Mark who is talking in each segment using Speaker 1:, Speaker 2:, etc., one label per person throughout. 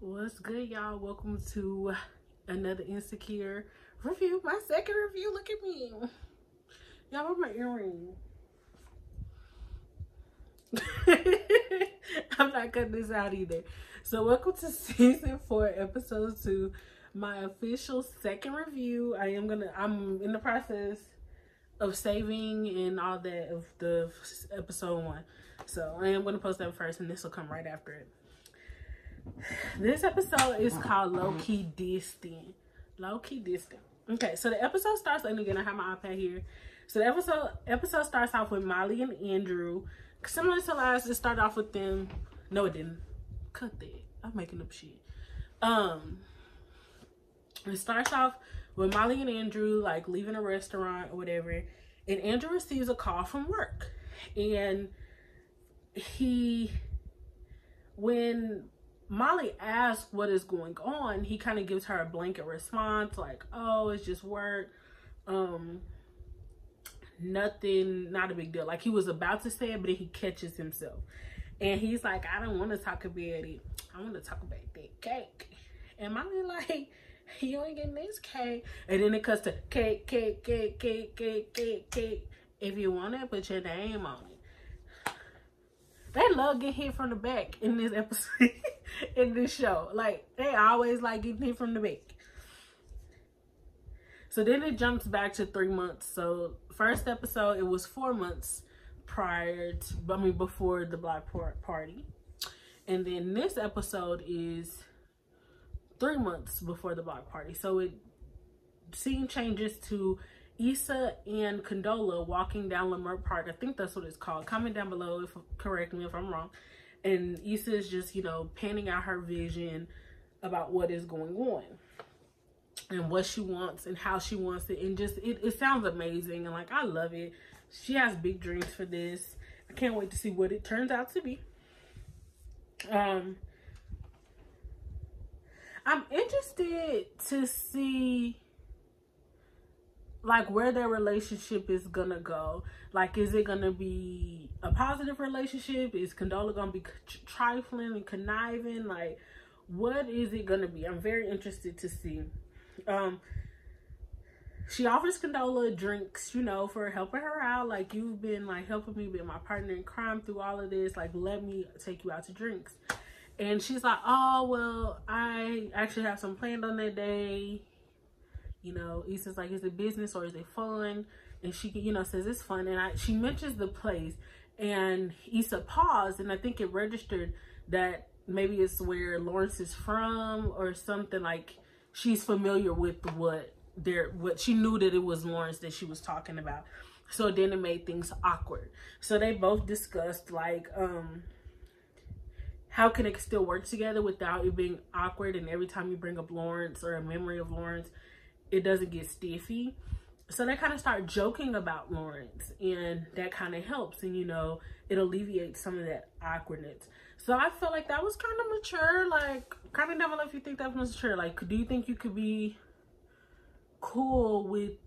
Speaker 1: What's good, y'all? Welcome to another Insecure review. My second review. Look at me. Y'all, my earring. I'm not cutting this out either. So, welcome to season four, episode two. My official second review. I am gonna. I'm in the process of saving and all that of the episode one. So I am gonna post that first, and this will come right after it. This episode is called Low Key Distant. Low Key Distant. Okay, so the episode starts, and again, I have my iPad here. So the episode episode starts off with Molly and Andrew. Similar to last, it started off with them. No, it didn't. Cut that. I'm making up shit. Um, it starts off with Molly and Andrew like leaving a restaurant or whatever, and Andrew receives a call from work, and he, when Molly asks what is going on, he kind of gives her a blanket response like, "Oh, it's just work." Um, nothing, not a big deal. Like he was about to say it, but he catches himself. And he's like, I don't want to talk about it. I want to talk about that cake. And Molly like, you ain't getting this cake. And then it cuts to cake, cake, cake, cake, cake, cake, cake. If you want it, put your name on it. They love get hit from the back in this episode, in this show. Like, they always like getting hit from the back. So then it jumps back to three months. So first episode, it was four months prior to, I mean, before the Block Party. And then this episode is three months before the Block Party. So it scene changes to Issa and Condola walking down Leimert Park. I think that's what it's called. Comment down below if correct me if I'm wrong. And Issa is just, you know, panning out her vision about what is going on and what she wants and how she wants it and just it, it sounds amazing and like I love it. She has big dreams for this. I can't wait to see what it turns out to be. Um I'm interested to see like where their relationship is gonna go. Like, is it gonna be a positive relationship? Is Condola gonna be trifling and conniving? Like, what is it gonna be? I'm very interested to see. Um, she offers Condola drinks, you know, for helping her out. Like, you've been like helping me be my partner in crime through all of this. Like, let me take you out to drinks. And she's like, oh, well, I actually have some planned on that day. You know, Issa's like, is it business or is it fun? And she, you know, says it's fun. And I, she mentions the place. And Issa paused. And I think it registered that maybe it's where Lawrence is from or something like she's familiar with what there what she knew that it was Lawrence that she was talking about. So then it made things awkward. So they both discussed like um how can it still work together without it being awkward and every time you bring up Lawrence or a memory of Lawrence, it doesn't get stiffy. So they kind of start joking about Lawrence and that kind of helps and you know, it alleviates some of that awkwardness. So I felt like that was kind of mature. Like, comment down below if you think that was mature. Like, do you think you could be cool with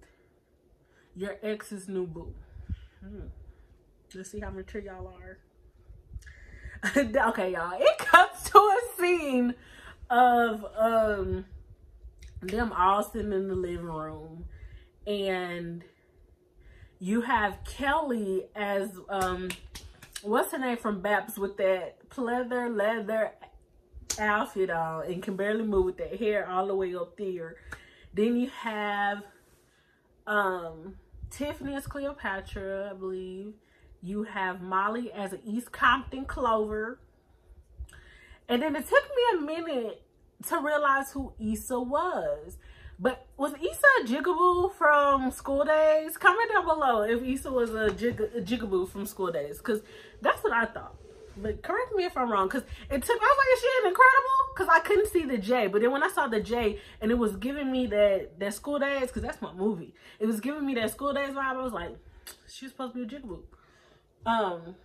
Speaker 1: your ex's new boo? Hmm. Let's see how mature y'all are. okay, y'all. It comes to a scene of um them all sitting in the living room and you have Kelly as um what's her name from Baps with that pleather leather outfit on and can barely move with that hair all the way up there. Then you have um Tiffany as Cleopatra, I believe. You have Molly as an East Compton Clover. And then it took me a minute to realize who Issa was. But was Issa a jigaboo from School Daze? Comment down below if Issa was a, jig a jigaboo from School Daze. Because that's what I thought. But correct me if I'm wrong. Because it took, I was like, is she incredible? Because I couldn't see the J. But then when I saw the J and it was giving me that, that School Daze, because that's my movie. It was giving me that School Daze vibe. I was like, she's supposed to be a jigaboo. Um,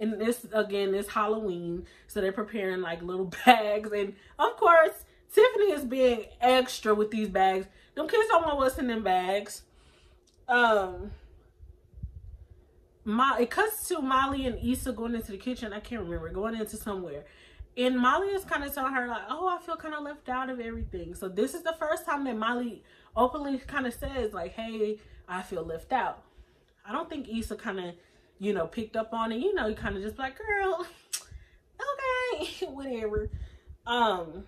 Speaker 1: and this again is Halloween, so they're preparing like little bags, and of course Tiffany is being extra with these bags. Them kids don't want what's in them bags. Um, my it cuts to Molly and Issa going into the kitchen. I can't remember going into somewhere, And Molly is kind of telling her like, "Oh, I feel kind of left out of everything." So this is the first time that Molly openly kind of says like, "Hey, I feel left out." I don't think Issa kind of, you know, picked up on it. You know, you kind of just like, "Girl, okay, whatever." Um,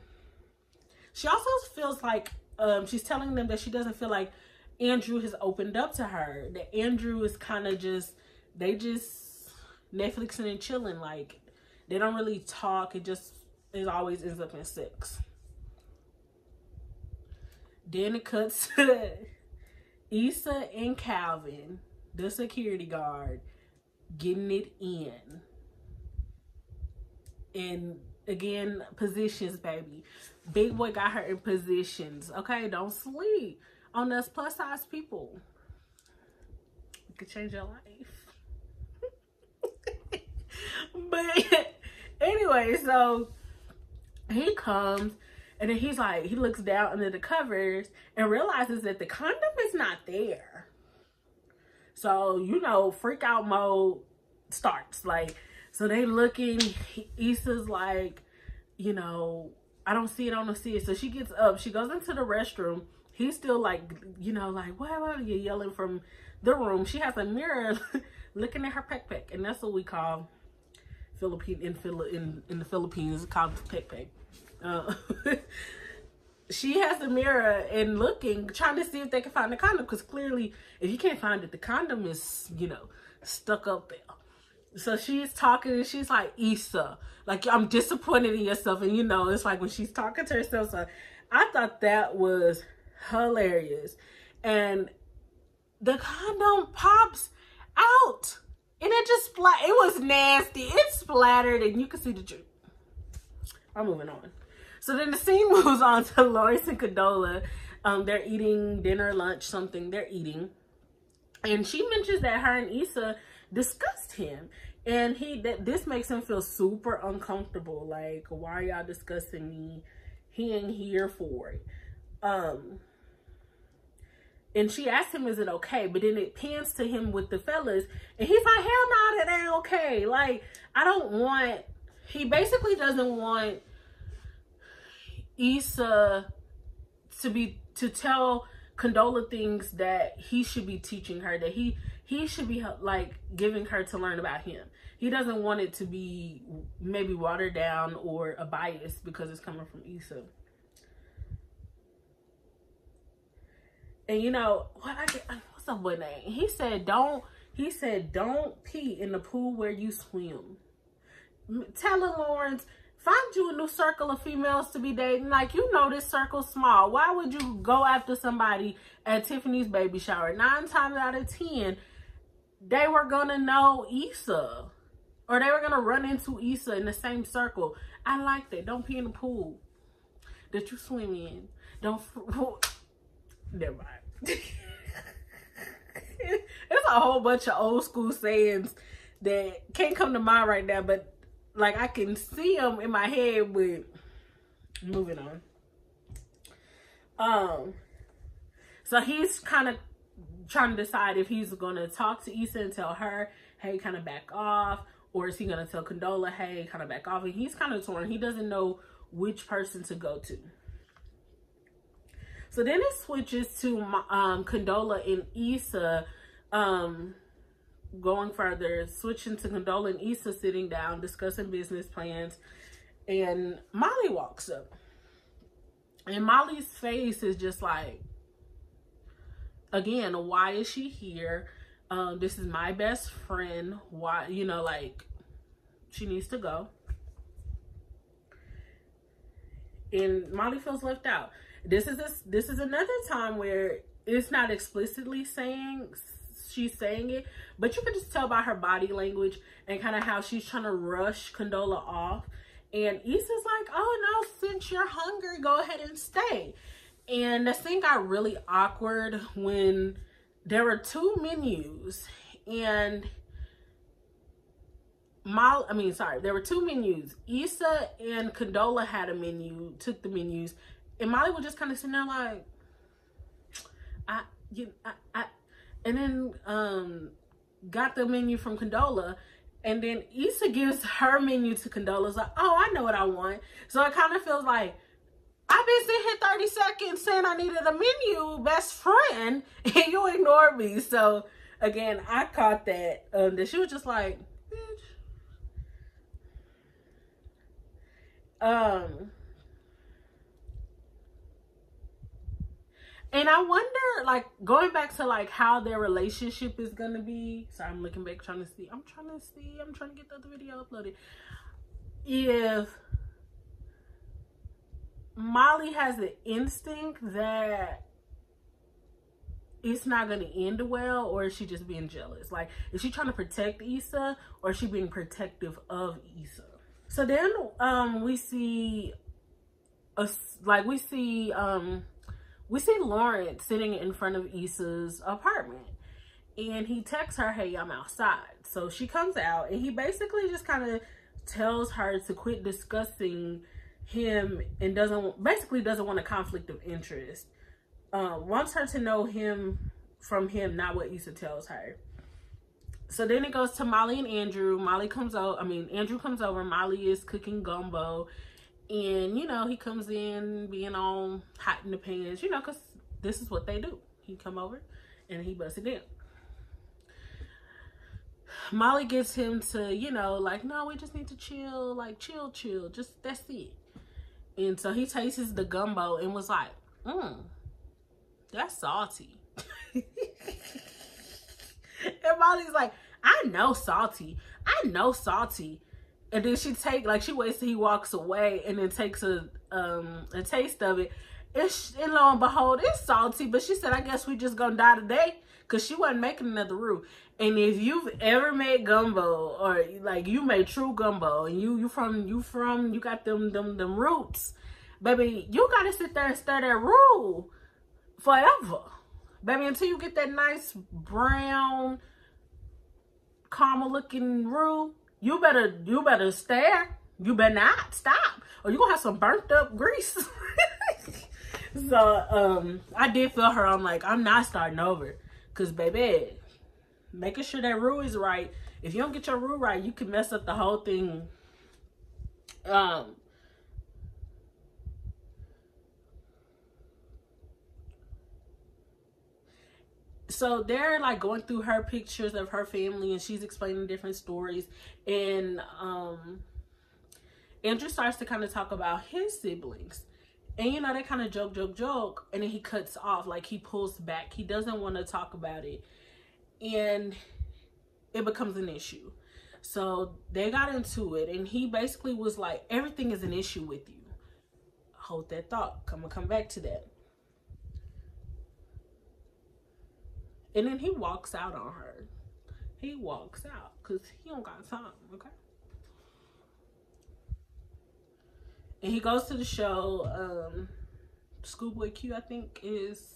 Speaker 1: she also feels like um, she's telling them that she doesn't feel like Andrew has opened up to her. That Andrew is kind of just they just Netflixing and chilling. Like they don't really talk. It just it always ends up in sex. Then it cuts to Issa and Calvin, the security guard, getting it in. And again, positions, baby. Big boy got her in positions. Okay, don't sleep on us plus size people. It could change your life. but anyway, so he comes and then he's like, he looks down under the covers and realizes that the condom is not there. So, you know, freak out mode starts. Like, so they looking, Issa's like, you know, I don't see it, I don't see it. So she gets up, she goes into the restroom. He's still like, you know, like, what you yelling from the room? She has a mirror looking at her peck peck. And that's what we call Philippine in in in the Philippines called peck peck. Uh, she has the mirror and looking, trying to see if they can find the condom. Because clearly, if you can't find it, the condom is, you know, stuck up there. So she's talking and she's like, Issa, like, I'm disappointed in yourself. And, you know, it's like when she's talking to herself. So I thought that was hilarious. And the condom pops out. And it just splat. It was nasty. It splattered, and you can see the juice. I'm moving on. So then the scene moves on to Lois and Condola. Um, they're eating dinner, lunch, something. They're eating, and she mentions that her and Issa discussed him, and he that this makes him feel super uncomfortable. Like, why are y'all discussing me? He ain't here for it. Um, and she asked him, is it okay? But then it pans to him with the fellas. And he's like, hell no, that ain't okay. Like, I don't want, he basically doesn't want Issa to be, to tell Condola things that he should be teaching her, that he, he should be like giving her to learn about him. He doesn't want it to be maybe watered down or a bias because it's coming from Issa. And you know, what I get, what's up with name? He said, don't, he said, don't pee in the pool where you swim. Telling Lawrence, find you a new circle of females to be dating. Like, you know this circle's small. Why would you go after somebody at Tiffany's baby shower? Nine times out of ten, they were gonna know Issa. Or they were gonna run into Issa in the same circle. I like that. Don't pee in the pool that you swim in. Don't, never mind. It's a whole bunch of old school sayings that can't come to mind right now, but like I can see them in my head. But moving on. Um, so he's kind of trying to decide if he's gonna talk to Issa and tell her, "Hey, kind of back off," or is he gonna tell Condola, "Hey, kind of back off"? And he's kind of torn. He doesn't know which person to go to. So then it switches to um, Condola and Issa um, going further, switching to Condola and Issa sitting down, discussing business plans. And Molly walks up. And Molly's face is just like, again, why is she here? Um, this is my best friend. Why, you know, like, she needs to go. And Molly feels left out this is a, this is another time where it's not explicitly saying she's saying it, but you can just tell by her body language and kind of how she's trying to rush Condola off. And Issa's like, oh no, since you're hungry, go ahead and stay. And the thing got really awkward when there were two menus and Mal, I mean, sorry, there were two menus. Issa and Condola had a menu, took the menus, and Molly was just kind of sitting there like, I, you, I, I, and then um, got the menu from Condola, And then Issa gives her menu to Condola. like, oh, I know what I want. So it kind of feels like, I've been sitting here 30 seconds saying I needed a menu, best friend, and you ignored me. So again, I caught that. Um, that she was just like, bitch. Um, and I wonder, like, going back to like how their relationship is gonna be. So I'm looking back, trying to see. I'm trying to see. I'm trying to get the other video uploaded. If Molly has the instinct that it's not going to end well or is she just being jealous like is she trying to protect Issa or is she being protective of Issa so then um we see a like we see um we see Lawrence sitting in front of Issa's apartment and he texts her hey I'm outside so she comes out and he basically just kind of tells her to quit discussing him and doesn't basically doesn't want a conflict of interest uh, wants her to know him from him, not what Issa tells her. So then it goes to Molly and Andrew. Molly comes out, I mean, Andrew comes over. Molly is cooking gumbo. And, you know, he comes in being all hot in the pants, you know, because this is what they do. He come over and he busts it in. Molly gets him to, you know, like, no, we just need to chill, like, chill, chill. Just, that's it. And so he tastes the gumbo and was like, mm, that's salty. and Molly's like, I know salty. I know salty. And then she take like she waits till he walks away and then takes a um a taste of it. And lo and behold, it's salty. But she said, I guess we just gonna die today. Cause she wasn't making another roux. And if you've ever made gumbo or like you made true gumbo and you you from you from you got them them them roots, baby, you gotta sit there and stir that roux forever. Baby, until you get that nice brown caramel looking roux, you better you better stare. You better not stop. Or you're gonna have some burnt up grease. so um I did feel her. I'm like, I'm not starting over. Cause baby, making sure that roux is right. If you don't get your roux right, you can mess up the whole thing. Um so they're like going through her pictures of her family and she's explaining different stories. And um andrew starts to kind of talk about his siblings. And you know they kind of joke joke joke and then he cuts off. Like he pulls back. He doesn't want to talk about it. And it becomes an issue. So they got into it and he basically was like everything is an issue with you. Hold that thought. I'm gonna come back to that And then he walks out on her. He walks out because he don't got time, okay? And he goes to the show. Um, Schoolboy Q, I think, is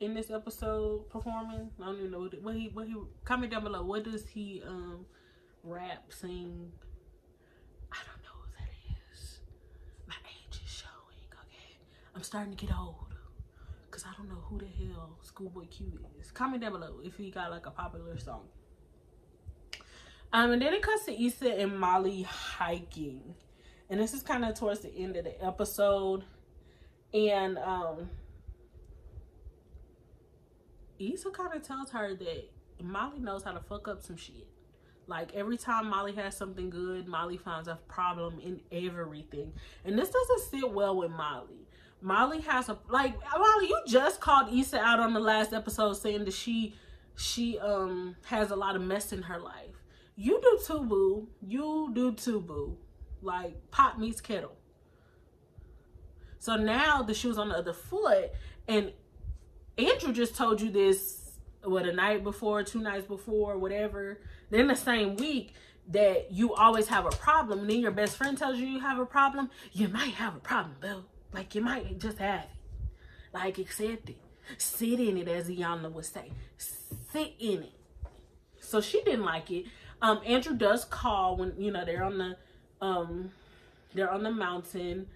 Speaker 1: in this episode performing. I don't even know what, what he what he comment down below. What does he um rap, sing? I don't know who that is. My age is showing, okay? I'm starting to get old. Cause I don't know who the hell Schoolboy Q is. Comment down below if he got like a popular song. Um, and then it comes to Issa and Molly hiking. And this is kind of towards the end of the episode. And um Issa kind of tells her that Molly knows how to fuck up some shit. Like every time Molly has something good, Molly finds a problem in everything. And this doesn't sit well with Molly. Molly has a like Molly, you just called Issa out on the last episode saying that she she um has a lot of mess in her life. You do too, boo. You do too, boo. Like pot meets kettle. So now the shoe's on the other foot, and Andrew just told you this what a night before, two nights before, whatever. Then the same week that you always have a problem, and then your best friend tells you you have a problem. You might have a problem, boo. Like you might just have it. Like accept it. Sit in it, as Iyanla would say. Sit in it. So she didn't like it. Um, Andrew does call when you know they're on the um they're on the mountain.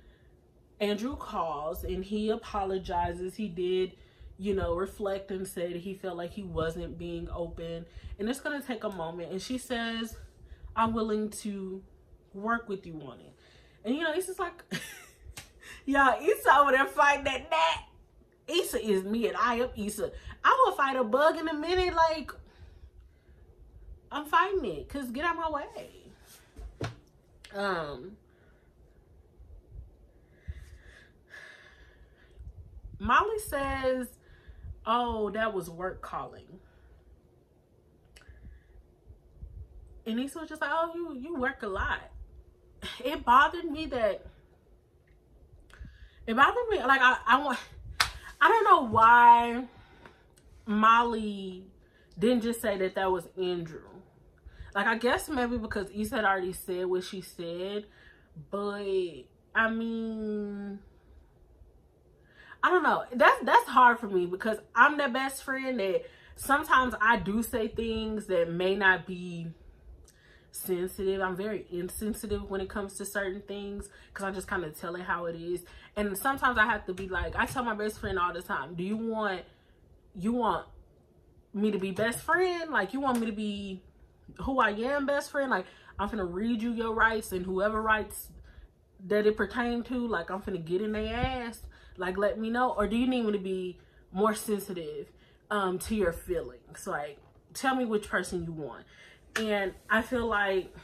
Speaker 1: Andrew calls and he apologizes. He did, you know, reflect and said he felt like he wasn't being open. And it's to take a moment. And she says, I'm willing to work with you on it. And, you know, it's just like, y'all, Issa over there fighting that that. Issa is me and I am Issa. I will fight a bug in a minute. Like, I'm fighting it. Because get out my way. Um, Molly says oh, that was work calling. And Issa was just like, oh, you, you work a lot. It bothered me that, it bothered me, like, I, I want, I don't know why Molly didn't just say that that was Andrew. Like, I guess maybe because Issa had already said what she said, but, I mean, I don't know. That's that's hard for me because I'm that best friend that sometimes I do say things that may not be sensitive. I'm very insensitive when it comes to certain things because I just kind of tell it how it is. And sometimes I have to be like, I tell my best friend all the time, do you want, you want me to be best friend? Like you want me to be who I am best friend? Like I'm gonna read you your rights and whoever rights that it pertain to, like I'm gonna get in their ass like, let me know. Or do you need me to be more sensitive um, to your feelings? Like, tell me which person you want. And I feel like,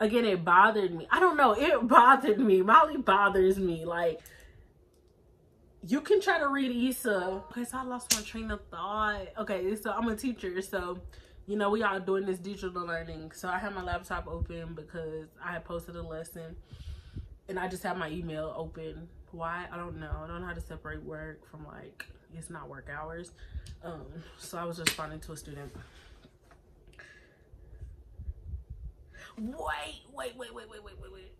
Speaker 1: again, it bothered me. I don't know. It bothered me. Molly bothers me. Like, you can try to read Issa. Okay, so I lost my train of thought. Okay, so I'm a teacher, so you know we all doing this digital learning. So I have my laptop open because I had posted a lesson and I just have my email open. Why? I don't know. I don't know how to separate work from like, it's not work hours. Um, so I was responding to a student. Wait, wait, wait, wait, wait, wait, wait,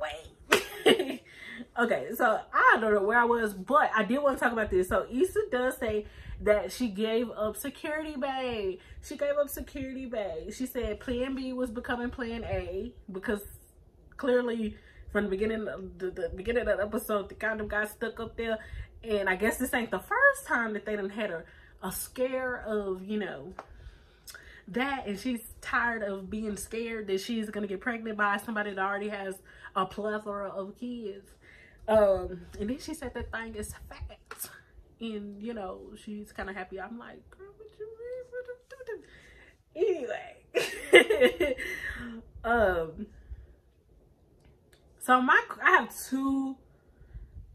Speaker 1: wait, wait. okay, so I don't know where I was, but I did want to talk about this. So Issa does say that she gave up Security Bay. She gave up Security Bay. She said Plan B was becoming Plan A because clearly from the beginning of the, the beginning of the episode, the condom got stuck up there. And I guess this ain't the first time that they done had a, a scare of, you know, that. And she's tired of being scared that she's to get pregnant by somebody that already has a plethora of kids. Um, and then she said that thing is fat. And, you know, she's kind of happy. I'm like, girl, what you mean? Anyway. um, so my, I have two,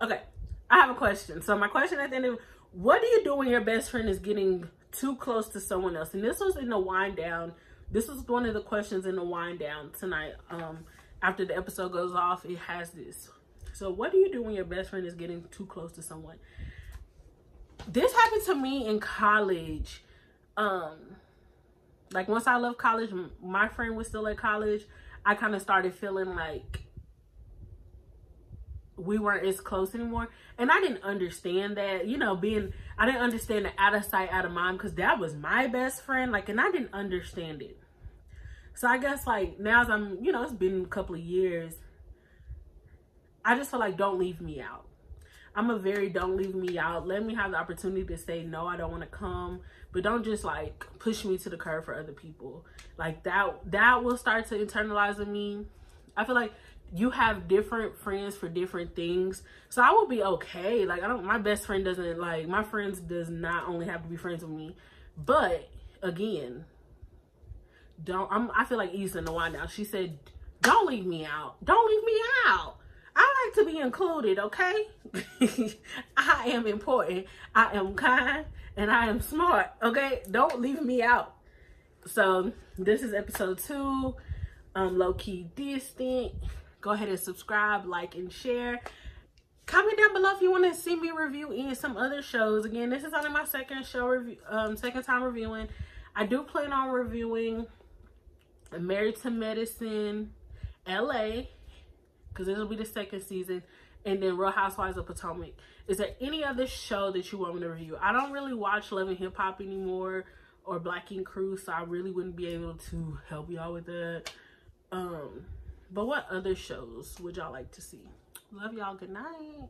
Speaker 1: okay, I have a question. So my question at the end of, what do you do when your best friend is getting too close to someone else? And this was in the wind down. This was one of the questions in the wind down tonight. Um, after the episode goes off, it has this. So what do you do when your best friend is getting too close to someone? This happened to me in college. Um, like once I left college, my friend was still at college. I kind of started feeling like we weren't as close anymore. And I didn't understand that, you know, being, I didn't understand the out of sight, out of mind, because that was my best friend. Like, and I didn't understand it. So I guess, like, now as I'm, you know, it's been a couple of years, I just feel like don't leave me out. I'm a very don't leave me out. Let me have the opportunity to say, no, I don't want to come. But don't just, like, push me to the curb for other people. Like, that, that will start to internalize in me. I feel like you have different friends for different things. So i will be okay. Like i don't my best friend doesn't like my friends does not only have to be friends with me. But again don't i'm i feel like Issa wine now. She said don't leave me out. Don't leave me out. I like to be included okay? I am important. I am kind and i am smart okay? Don't leave me out. So this is episode two. Um low-key distant go ahead and subscribe, like, and share. Comment down below if you want to see me review in some other shows. Again, this is only my second show review, um, second time reviewing. I do plan on reviewing Married to Medicine LA because this will be the second season and then Real Housewives of Potomac. Is there any other show that you want me to review? I don't really watch Love and Hip Hop anymore or Black Ink Crew, so I really wouldn't be able to help y'all with that. Um, but what other shows would y'all like to see? Love y'all. Good night.